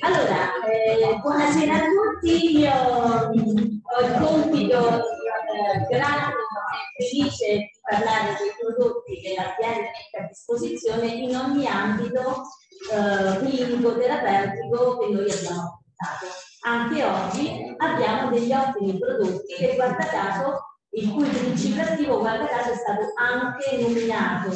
Allora, eh, buonasera a tutti, io ho il compito eh, grato e felice di parlare dei prodotti che l'azienda mette a disposizione in ogni ambito eh, clinico terapeutico che noi abbiamo portato. Anche oggi abbiamo degli ottimi prodotti che guarda caso il cui principio attivo, guarda caso, è stato anche nominato.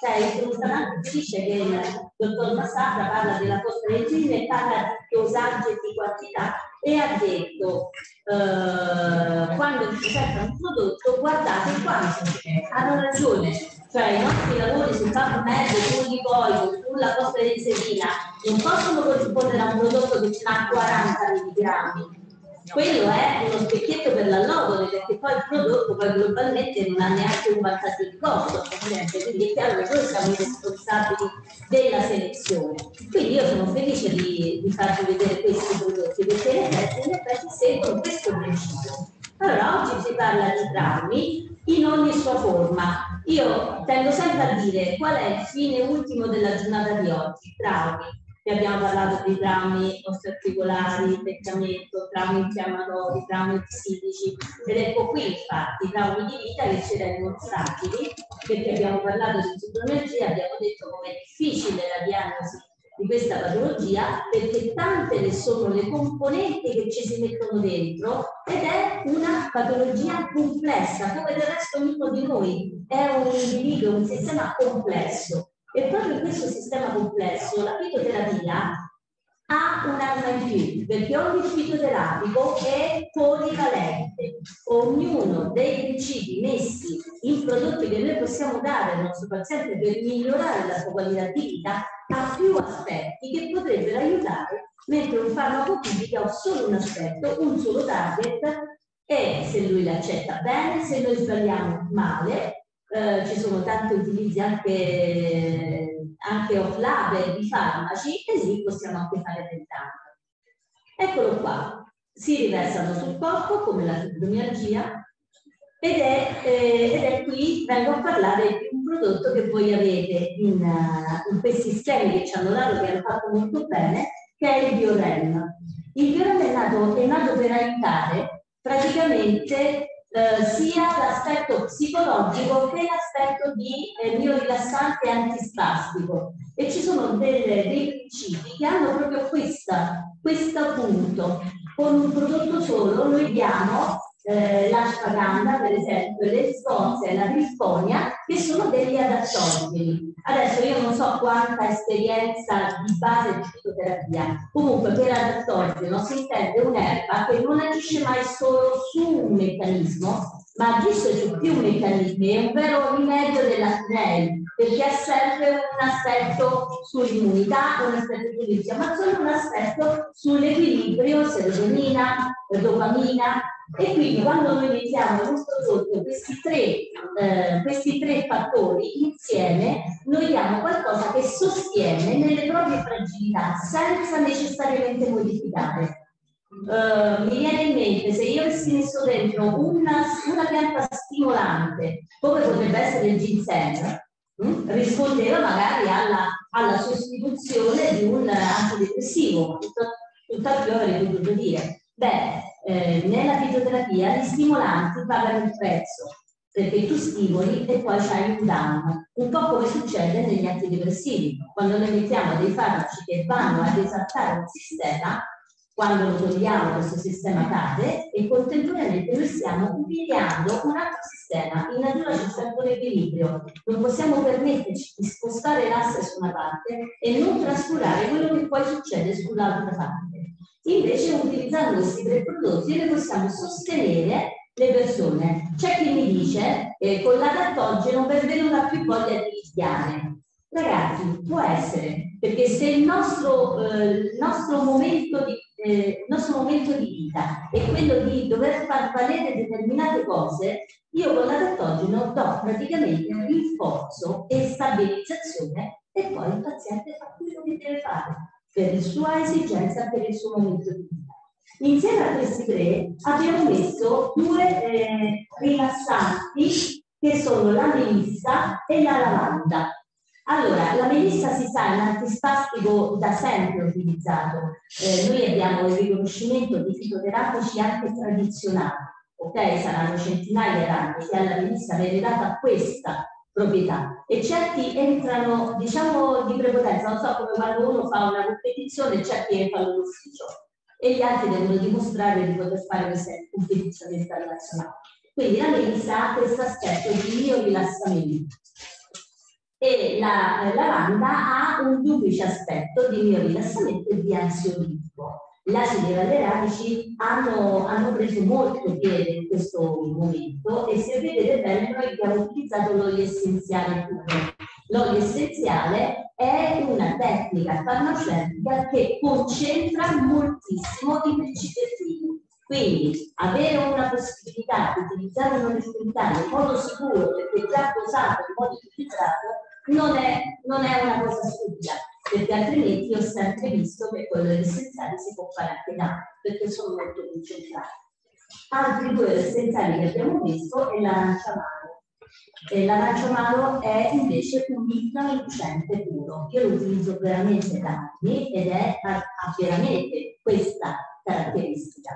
Cioè, anche felice che il dottor Massafra parla della costa del Cile, parla di dosaggi e di quantità e ha detto eh, quando si presenta un prodotto guardate quanto hanno ragione. Cioè i nostri lavori sul PubMed, sull'Ivoio, sulla costa del Serina non possono corrispondere a un prodotto che ha 40 mg quello è uno specchietto per l'allodole perché poi il prodotto poi globalmente non ha neanche un vantaggio di costo quindi è chiaro che noi siamo i responsabili della selezione. Quindi io sono felice di, di farvi vedere questi prodotti perché in effetti, in effetti seguono questo principio. Allora oggi si parla di traumi in ogni sua forma. Io tendo sempre a dire qual è il fine ultimo della giornata di oggi traumi e abbiamo parlato di traumi osteoarticolari, peccamento, traumi infiammatori, traumi psichici. Ed ecco qui infatti i traumi di vita che ci rendono fragili perché abbiamo parlato di fibromialgia, abbiamo detto come è difficile la diagnosi di questa patologia perché tante sono le componenti che ci si mettono dentro ed è una patologia complessa, come del resto ognuno di noi. È un individuo, un sistema complesso e proprio in questo sistema complesso la fitoterapia ha un'arma in più, perché ogni fitoterapico è polivalente. Ognuno dei principi messi in prodotti che noi possiamo dare al nostro paziente per migliorare la sua qualità di vita ha più aspetti che potrebbero aiutare, mentre un farmaco chimico ha solo un aspetto, un solo target e se lui l'accetta bene, se noi sbagliamo male, eh, ci sono tanti utilizzi anche, anche off-label di farmaci e lì possiamo anche fare del tanto. Eccolo qua, si riversano sul corpo come la fibromialgia ed è, eh, ed è, qui, vengo a parlare di un prodotto che voi avete in, uh, in questi schemi che ci hanno dato, che hanno fatto molto bene, che è il Biorem. Il Biorem è è nato per aiutare praticamente eh, sia l'aspetto psicologico che l'aspetto di eh, biorilassante antispastico. E ci sono delle, dei principi che hanno proprio questo punto. Con un prodotto solo noi diamo eh, l'ashwagandha, per esempio, le scosse e la risponia, che sono degli adattogeni. Adesso io non so quanta esperienza di base di psicoterapia, comunque per adattogeno si intende un'erba che non agisce mai solo su un meccanismo, ma agisce su più meccanismi, è un vero rimedio della SNEL, perché ha sempre un aspetto sull'immunità, un aspetto sull'inizio, ma solo un aspetto sull'equilibrio, serotonina, dopamina, e quindi quando noi mettiamo un prodotto questi tre, eh, questi tre fattori insieme, noi diamo qualcosa che sostiene nelle proprie fragilità senza necessariamente modificare. Uh, mi viene in mente se io avessi messo dentro una, una pianta stimolante come potrebbe essere il ginseng hm, rispondeva magari alla, alla, sostituzione di un antidepressivo tutt'al più avrei potuto dire beh eh, nella fisioterapia gli stimolanti pagano il prezzo perché tu stimoli e poi c'hai un danno, un po' come succede negli antidepressivi. Quando noi mettiamo dei farmaci che vanno ad esaltare un sistema, quando lo togliamo questo sistema cade e contemporaneamente noi stiamo umiliando un altro sistema. In natura c'è sempre un equilibrio, non possiamo permetterci di spostare l'asse su una parte e non trascurare quello che poi succede sull'altra parte. Invece utilizzando questi tre prodotti noi possiamo sostenere le persone. C'è chi mi dice che con l'adattogeno pervenuta più voglia di rischiare. Ragazzi, può essere, perché se il nostro, eh, nostro, momento, di, eh, il nostro momento di vita è quello di dover far valere determinate cose, io con l'adattogeno do praticamente rinforzo e stabilizzazione e poi il paziente fa quello che deve fare per la sua esigenza, per il suo momento di vita. Insieme a questi tre abbiamo messo due eh, rilassanti che sono la melissa e la lavanda. Allora, la melissa si sa, è un antispastico da sempre utilizzato. Eh, noi abbiamo il riconoscimento di fitoterapici anche tradizionali, ok? Saranno centinaia d'anni che alla melissa viene data questa proprietà e certi entrano, diciamo, di prepotenza, non so come quando uno fa una competizione, certi entrano l'ufficio e gli altri devono dimostrare di poter fare queste competizioni internazionali. Quindi la melissa ha questo aspetto di mio rilassamento e la lavanda ha un duplice aspetto di mio rilassamento e di ansiolitico. Gli acidi valerianici hanno, hanno, preso molto piede questo momento e se vedete bene noi abbiamo utilizzato l'olio essenziale. L'olio essenziale è una tecnica farmaceutica che concentra moltissimo i principi attivi. Quindi avere una possibilità di utilizzare un olio essenziale in modo sicuro perché già posato in modo utilizzato non è, non è una cosa stupida, perché altrimenti ho sempre visto che quello essenziale si può fare anche da, perché sono molto concentrati. Altri due essenziali che abbiamo visto è l'arancia mano. E l'arancia mano è invece un intralucente puro. Io lo utilizzo veramente da anni ed è, ha, veramente questa caratteristica.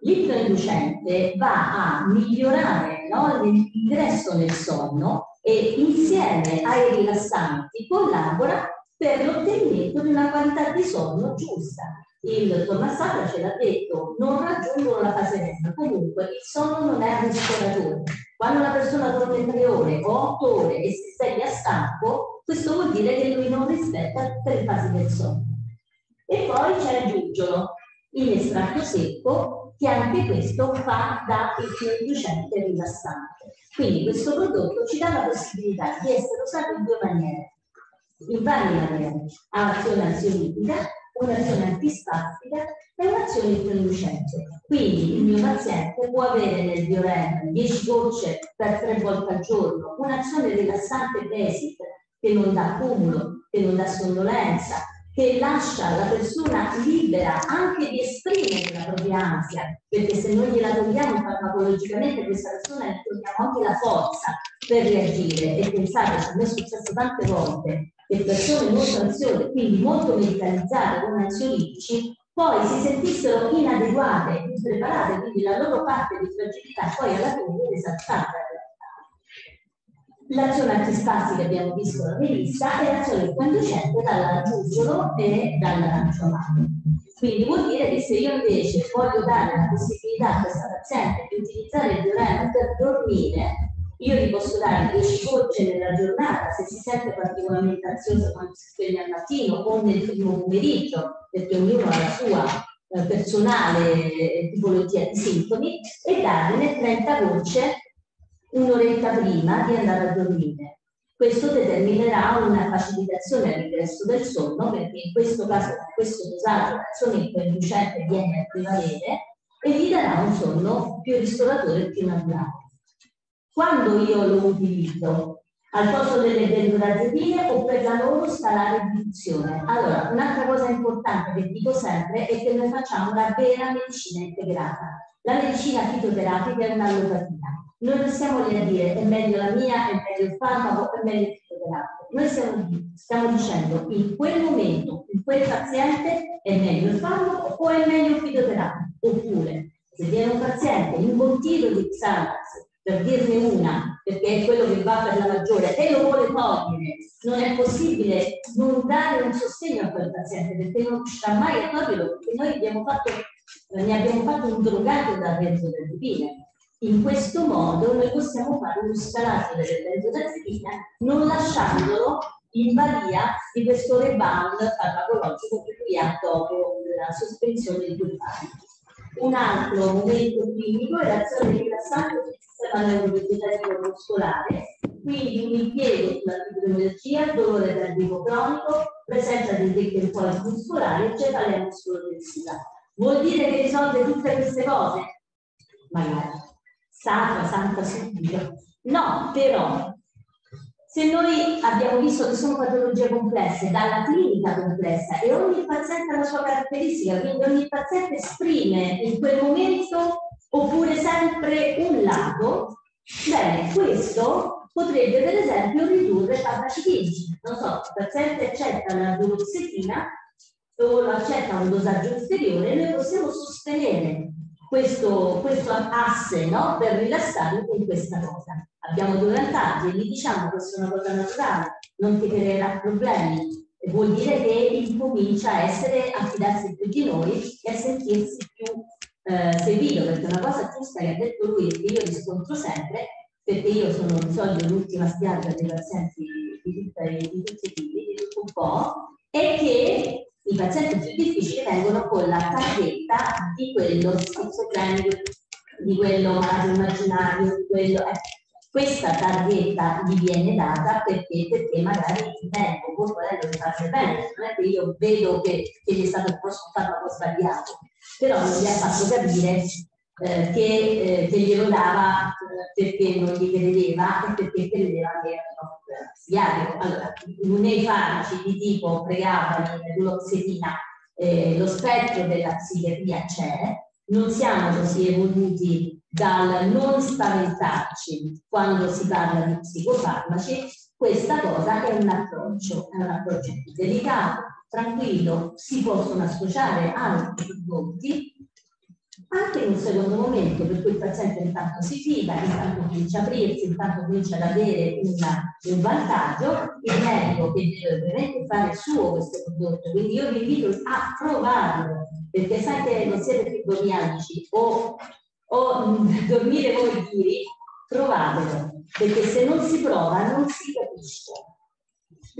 L'ipnoinducente va a migliorare no, l'ingresso nel sonno e insieme ai rilassanti collabora per l'ottenimento di una qualità di sonno giusta. Il dottor Massata ce l'ha detto, non raggiungono la fase REM, comunque il sonno non è ristoratore. Quando una persona dorme tre ore o otto ore e si sveglia stanco, questo vuol dire che lui non rispetta le fasi del sonno. E poi c'è il giuggiolo, in estratto secco, che anche questo fa da inducente rilassante. Quindi questo prodotto ci dà la possibilità di essere usato in due maniere, in varie maniere. Ha un'azione ansiolitica, un'azione antispastica e un'azione introducente. Quindi il mio paziente può avere nel diorema 10 gocce per tre volte al giorno, un'azione rilassante basic che non dà cumulo, che non dà sonnolenza, che lascia la persona libera anche di esprimere la propria ansia, perché se noi gliela togliamo farmacologicamente questa persona ne togliamo anche la forza per reagire. E pensate, a me è successo tante volte che persone molto ansiose, quindi molto medicalizzate con ansiolitici, poi si sentissero inadeguate, impreparate, quindi la loro parte di fragilità poi alla fine viene esaltata L'azione antispastica abbiamo visto la rivista e l'azione conducente dal giuggiolo e dall'aranciomano. Quindi vuol dire che se io invece voglio dare la possibilità a questa paziente di utilizzare il diurema per dormire, io gli posso dare 10 gocce nella giornata se si sente particolarmente ansioso quando si sveglia al mattino o nel primo pomeriggio, perché ognuno ha la sua eh, personale eh, tipologia di sintomi, e darne 30 gocce un'oretta prima di andare a dormire. Questo determinerà una facilitazione all'ingresso del sonno perché in questo caso con questo dosaggio l'azione inducente viene a prevalere e gli darà un sonno più ristoratore e più naturale. Quando io lo utilizzo? Al posto delle benzodiazepine o per la loro scalare di funzione? Allora, un'altra cosa importante che dico sempre è che noi facciamo una vera medicina integrata. La medicina fitoterapica è un'allopatia noi non siamo lì a dire è meglio la mia, è meglio il farmaco, è meglio il fitoterapia. Noi stiamo, stiamo dicendo in quel momento, in quel paziente, è meglio il farmaco o è meglio il fitoterapia. Oppure, se viene un paziente ingontito di Xanax, per dirne una, perché è quello che va per la maggiore e lo vuole togliere, non è possibile non dare un sostegno a quel paziente perché non riuscirà mai a toglierlo, perché noi abbiamo fatto, ne abbiamo fatto un drogato da benzodiazepine in questo modo noi possiamo fare uno scalato delle benzodiazepine non lasciandolo in balia di questo rebound farmacologico che lui ha dopo la sospensione di due anni. Un altro momento clinico è l'azione rilassante del sistema neurovegetativo muscolare, quindi un impiego sulla fibromialgia, dolore cardiaco cronico, presenza di decretosi muscolari e cefalea muscolotensiva. Vuol dire che risolve tutte queste cose? Magari sacra, santa subito. No, però, se noi abbiamo visto che sono patologie complesse, dalla clinica complessa e ogni paziente ha la sua caratteristica, quindi ogni paziente esprime in quel momento oppure sempre un lato, bene, questo potrebbe per esempio ridurre farmaci chimici. Non so, il paziente accetta la duloxetina o accetta un dosaggio inferiore, noi possiamo sostenere questo, questo asse no? per rilassare in questa cosa. Abbiamo due vantaggi, gli diciamo che è una cosa naturale, non ti creerà problemi, vuol dire che incomincia a essere, a fidarsi più di noi e a sentirsi più eh, seguito, perché una cosa giusta che ha detto lui e che io riscontro sempre, perché io sono di solito l'ultima spiaggia dei pazienti di tutti i tipi, di tutto un po', è che i pazienti più difficili vengono con la targhetta di quello schizofrenico, di quello malato immaginario, di quello... Eh, questa targhetta gli viene data perché, perché magari il può volerlo fare bene, non è che io vedo che, che gli è stato posto un farmaco sbagliato, però non gli ha fatto capire eh, che, eh, che, glielo dava eh, perché non gli credeva e perché credeva che era troppo psichiatrico. Allora, nei farmaci di tipo pregabalin, duloxetina, eh, lo spettro della psichiatria c'è, non siamo così evoluti dal non spaventarci quando si parla di psicofarmaci, questa cosa è un approccio, è un approccio delicato, tranquillo, si possono associare altri prodotti anche in un secondo momento per cui il paziente intanto si fida, intanto comincia a aprirsi, intanto comincia ad avere una, un vantaggio, il medico che deve ovviamente fare suo questo prodotto, quindi io vi invito a provarlo, perché sai che non siete fibromialgici o, o mm, dormire voi duri, provatelo, perché se non si prova non si capisce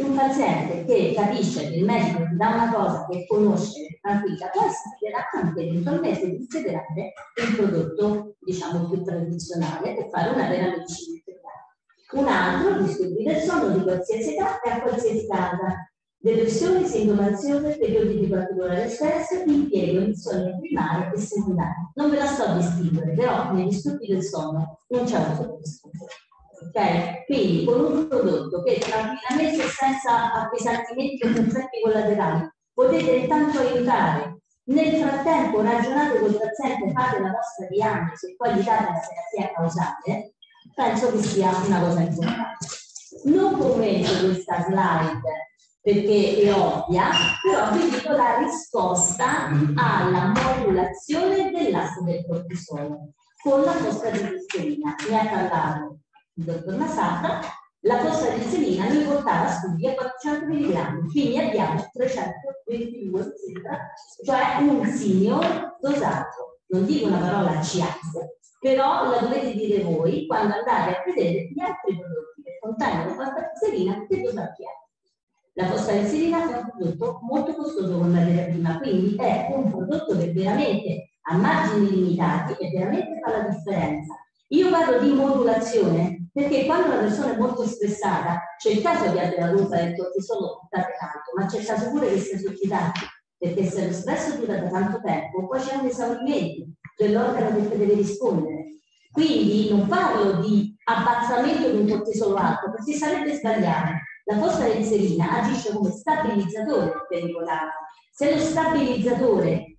un paziente che capisce che il medico gli dà una cosa che conosce tranquilla, si fiderà anche eventualmente di federare un prodotto, diciamo, più tradizionale per fare una vera medicina integrale. Un altro, disturbi del sonno di qualsiasi età e a qualsiasi casa. Depressione, sintomazione, periodi di particolare stress, impiego in sogno primario e secondario. Non ve la sto a distinguere, però nei disturbi del sonno non c'è un sottodistinguere. Ok? Quindi con un prodotto che tranquillamente senza appesantimenti o effetti collaterali potete intanto aiutare. Nel frattempo ragionate col paziente, fate la vostra diagnosi e poi gli date la terapia causale, penso che sia una cosa importante. Non commento questa slide perché è ovvia, però vi dico la risposta alla modulazione dell'asse del cortisolo con la posta di insulina. Ne ha parlato il dottor Masata, la posta di insulina noi portava studi a 400 mg, quindi abbiamo 322 cioè un signor dosato. Non dico una parola CH, però la dovete dire voi quando andate a vedere gli altri prodotti che contengono posta di insulina che dosaggio è. La posta di insulina è un prodotto molto costoso come materia prima, quindi è un prodotto che veramente a margini limitati e veramente fa la differenza. Io parlo di modulazione perché quando una persona è molto stressata, c'è il caso che abbia la colpa del cortisolo buttate tanto, ma c'è il caso pure che sia sottidato, perché se lo stress dura da tanto tempo, poi c'è un esaurimento dell'organo che deve rispondere. Quindi non parlo di abbassamento di un cortisolo alto, perché sarebbe sbagliato. La fosfarenserina agisce come stabilizzatore il Se lo stabilizzatore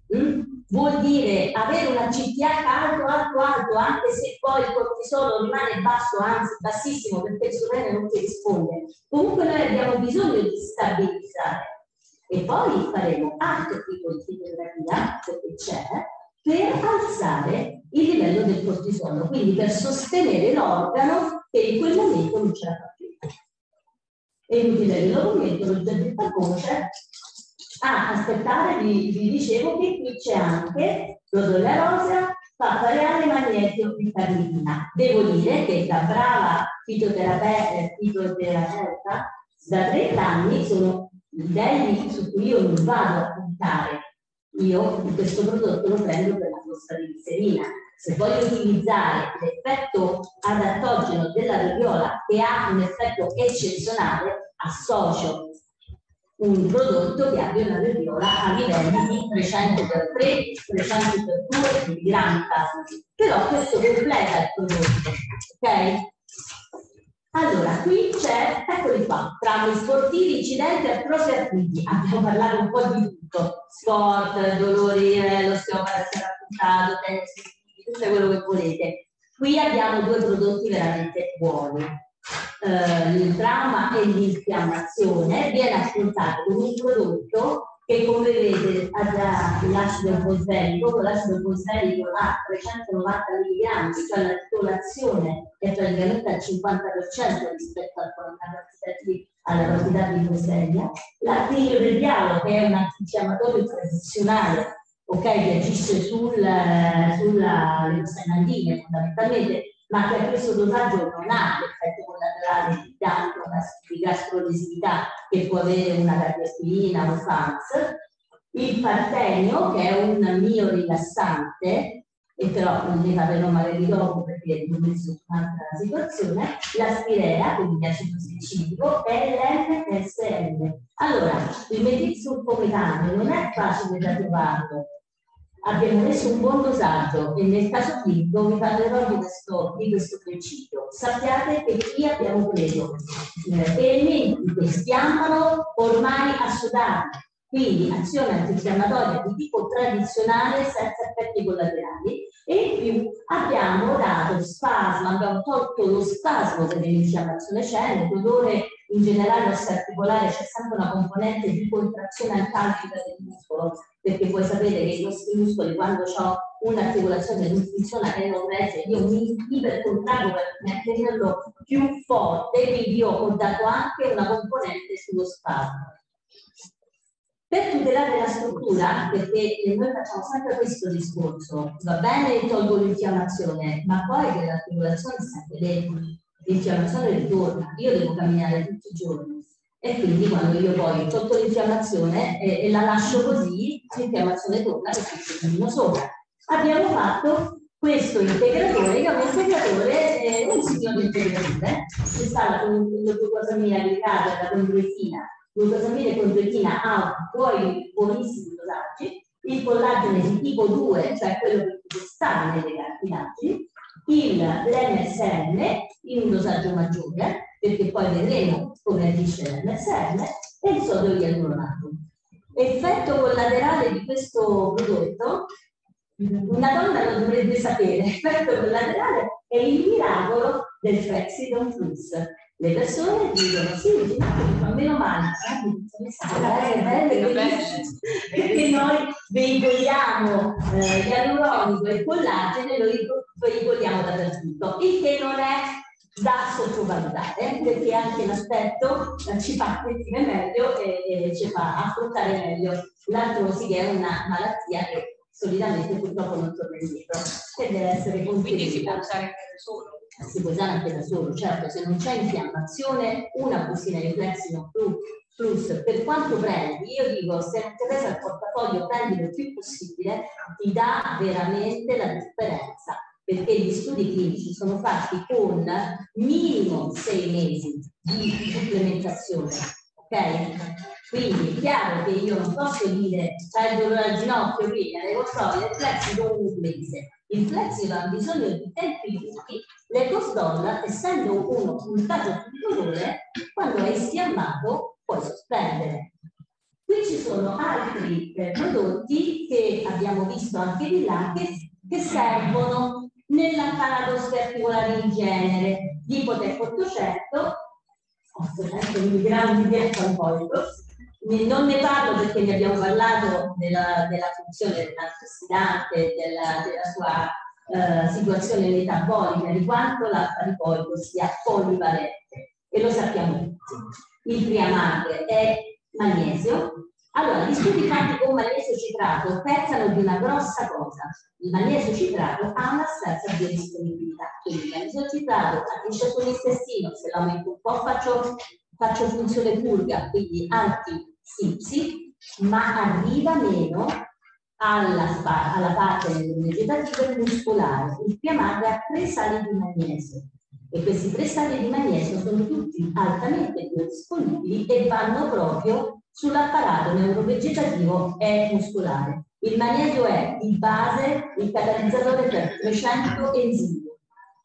vuol dire avere una CTH alto, alto, alto, anche se poi il cortisolo rimane basso, anzi bassissimo, perché il surrene non ti risponde. Comunque noi abbiamo bisogno di stabilizzare. E poi faremo altro tipo di fitoterapia, perché c'è, per alzare il livello del cortisolo, quindi per sostenere l'organo che in quel momento non ce la fa più. E inutile che lo commento, l'ho già detto a voce, Ah, aspettate, vi, vi dicevo che qui c'è anche l'odore rosea, pappariale, magnesio, vitamina. Devo dire che da brava fitoterapeuta, fitoterapeuta da 30 anni sono idee su cui io non vado a puntare. Io questo prodotto lo prendo per la costa di glicerina. Se voglio utilizzare l'effetto adattogeno della raviola che ha un effetto eccezionale, associo un prodotto che abbia una verdiola a livelli di 300 per 3, 300 per 2 mg però questo completa il prodotto, ok? Allora, qui c'è, eccoli qua, traumi sportivi, incidenti, artrosi artriti. Abbiamo parlato un po' di tutto, sport, dolori, eh, l'osteopata si è raccontato, tennis, tutto quello che volete. Qui abbiamo due prodotti veramente buoni eh, il trauma e l'infiammazione, viene affrontato con un prodotto che come vedete ha l'acido fosferico, l'acido fosferico ha 390 mg, cioè la titolazione è praticamente al 50% rispetto al 40% alla quantità di fosferia. L'artiglio del diavolo, che è un antinfiammatorio tradizionale, ok, che agisce sul, sulla leucosanandine fondamentalmente, ma che a questo dosaggio non ha l'effetto collaterale di danno di gastrolesività che può avere una cardiaspirina o FANS, il partenio che è un mio rilassante, e però non ne parlerò magari dopo perché l'ho messo in un'altra situazione, la spirea, quindi l'acido specifico, e l'MSM. Allora, il metilsulfometano non è facile da trovarlo, abbiamo messo un buon dosaggio e nel caso clinico vi parlerò di questo, di questo principio. Sappiate che qui abbiamo preso eh, elementi che stiamano ormai assodati, quindi azione antinfiammatoria di tipo tradizionale senza effetti collaterali e in più abbiamo dato spasmo, abbiamo tolto lo spasmo dell'infiammazione, c'è nel in generale articolare c'è sempre una componente di contrazione antalgica del muscolo, perché voi sapete che i nostri muscoli quando ho un'articolazione non funziona che non regge, io mi ipercontraggo per mantenerlo più forte, quindi io ho dato anche una componente sullo spasmo. Per tutelare la struttura, perché noi facciamo sempre questo discorso, va bene tolgo l'infiammazione, ma poi che l'articolazione è sempre debole, l'infiammazione ritorna, io devo camminare tutti i giorni e quindi quando io poi tolgo l'infiammazione e, e, la lascio così, l'infiammazione torna perché ci cammino sopra. Abbiamo fatto questo integratore, che è un integratore, eh, un signore integratore, installa con un glucosamina aggregata da condroitina glucosamina e condroitina ha buoni, buonissimi dosaggi, il collagene di tipo 2, cioè quello che sta nelle cartilagini, l'MSM in un dosaggio maggiore, perché poi vedremo come agisce l'MSM, e il sodio ialuronico. Effetto collaterale di questo prodotto, una donna lo dovrebbe sapere, l'effetto collaterale è il miracolo del Flexidon Plus le persone dicono sì, ma meno male, perché noi veicoliamo eh, gli aluronico e il collagene, lo veicoliamo dappertutto, il che non è da sottovalutare, perché anche l'aspetto eh, ci fa sentire meglio e, e, ci fa affrontare meglio l'artrosi che è una malattia che solitamente purtroppo non torna indietro e deve essere contenuta. Quindi si può usare anche solo? Si può usare anche da solo, certo se non c'è infiammazione una busina di Flexino Plus, per quanto prendi, io dico se ti pesa il portafoglio prendi il più possibile, ti dà veramente la differenza perché gli studi clinici sono fatti con minimo sei mesi di supplementazione, ok? Quindi è chiaro che io non posso dire c'hai il dolore al ginocchio, quindi alle controlli del flexi un mese. Il flexi ha bisogno di tempi lunghi L'ecosdonna, essendo uno puntato sul dolore, quando è infiammato puoi sospendere. Qui ci sono altri eh, prodotti che abbiamo visto anche di là che, che servono nell'apparato sverticolare in genere. L'ipotec 800, 800 mg di alcolico, non ne parlo perché ne abbiamo parlato della, della funzione dell'antiossidante, della, della sua eh, situazione metabolica, di quanto l'apparicoico sia polivalente e lo sappiamo tutti. Il priamate è magnesio. Allora, gli studi fatti con magnesio citrato pensano di una grossa cosa. Il magnesio citrato ha una stessa biodisponibilità. Quindi il magnesio citrato agisce sull'intestino, se lo aumento un po' faccio, faccio funzione purga, quindi anti-sipsi, ma arriva meno alla, alla parte vegetativa e muscolare. Il chiamato ha tre sali di magnesio e questi tre sali di magnesio sono tutti altamente biodisponibili e vanno proprio sull'apparato neurovegetativo e muscolare. Il magnesio è di base il catalizzatore per 300 enzimi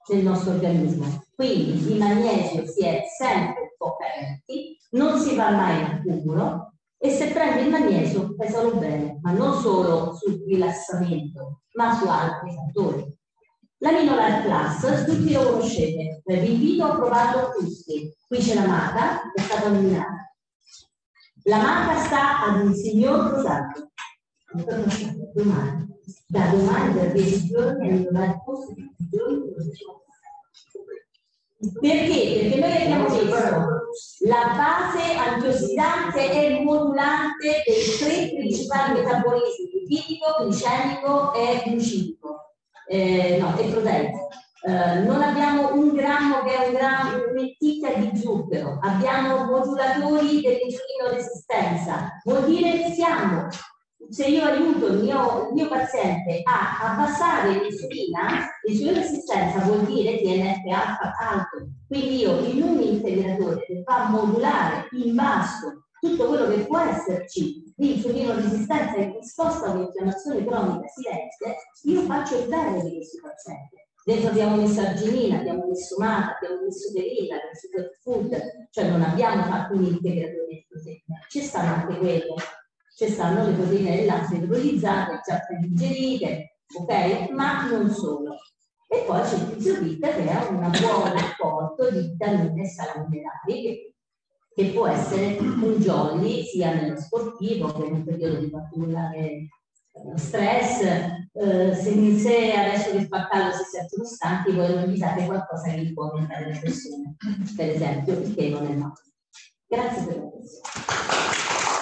del nostro organismo. Quindi di magnesio si è sempre un po' carenti, non si va mai in accumulo e se prendi il magnesio, pesalo bene, ma non solo sul rilassamento, ma su altri fattori. L'aminolar Plus, tutti lo conoscete, vi invito a provarlo tutti. Qui c'è la maca, è stata nominata. La maca sta ad un signor Rosato. Domani. Da domani, per 10 giorni, aminolar Plus, tutti i perché? Perché noi abbiamo visto la base antiossidante e modulante dei tre principali metabolismi, lipidico, glicemico e glucidico, eh, no, e proteico. Eh, non abbiamo un grammo che è un grammo, un'ettica di zucchero, abbiamo modulatori dell'insulino resistenza, vuol dire che siamo se io aiuto il mio, il mio paziente a abbassare l'insulina, l'insulina resistenza vuol dire TNF alfa alto. Quindi io in un integratore che fa modulare in basso tutto quello che può esserci di insulino resistenza e risposta a cronica silente, io faccio il bene di questo paziente. Dentro abbiamo messo arginina, abbiamo messo mata, abbiamo messo perilla, superfood, cioè non abbiamo fatto un integratore di proteine. Ci stanno anche quelle ci stanno le proteine del latte idrolizzate, già predigerite, ok? Ma non solo. E poi c'è il tizobit che è un buon apporto di vitamine e sali minerali che, può essere un jolly sia nello sportivo che in un periodo di particolare eh, stress, eh, se, se adesso che spaccarlo si sentono stanchi, vogliono visare qualcosa che può aumentare le pressione, per esempio, il che non è male. Grazie per l'attenzione.